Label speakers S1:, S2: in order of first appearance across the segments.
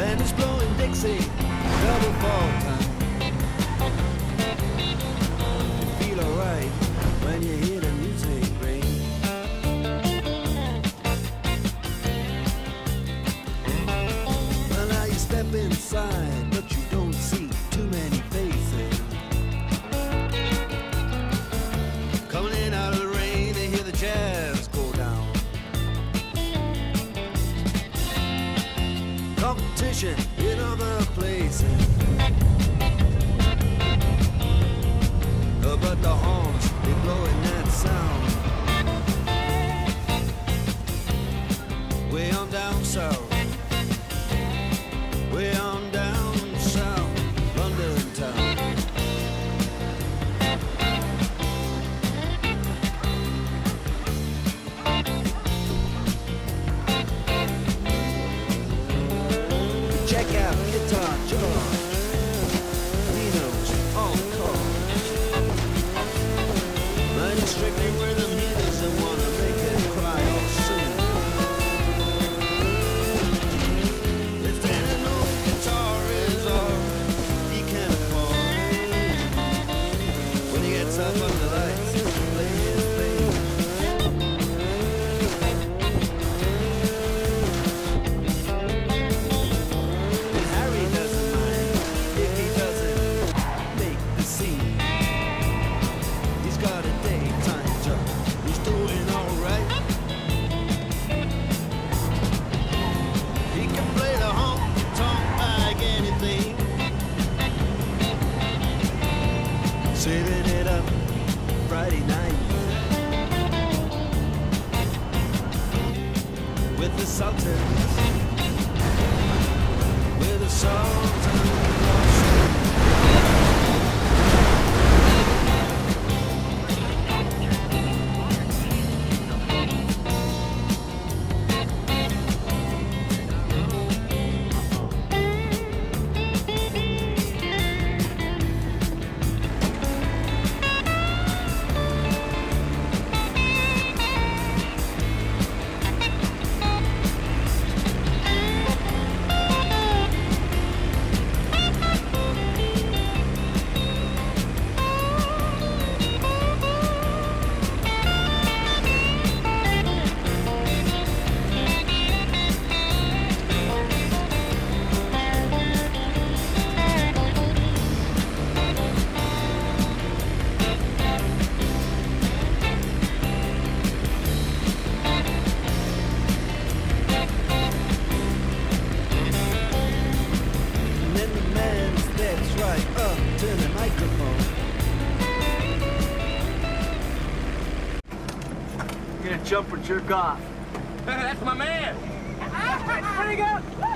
S1: band is blowing Dixie, double fall time. You feel alright when you hear. attention in other places. But the horns, they blowing that sound. Way on down south.
S2: gonna jump or jerk off. That's my man. That's pretty good.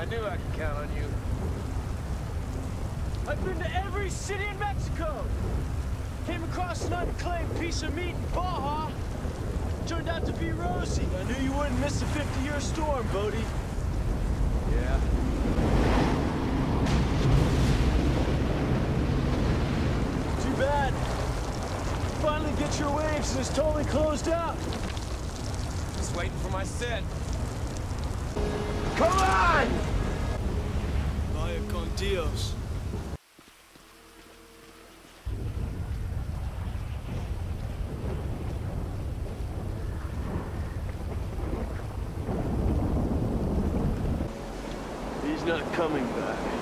S2: I knew I could count on you.
S3: I've been to every city in Mexico. Came across an unclaimed piece of meat in Baja. Turned out to be Rosie. I knew you wouldn't miss a 50-year storm, Bodhi.
S2: Yeah.
S3: Too bad. Finally get your waves and it's totally closed out.
S2: Just waiting for my set.
S3: Come on!
S1: Vaya con Dios.
S3: He's not coming back.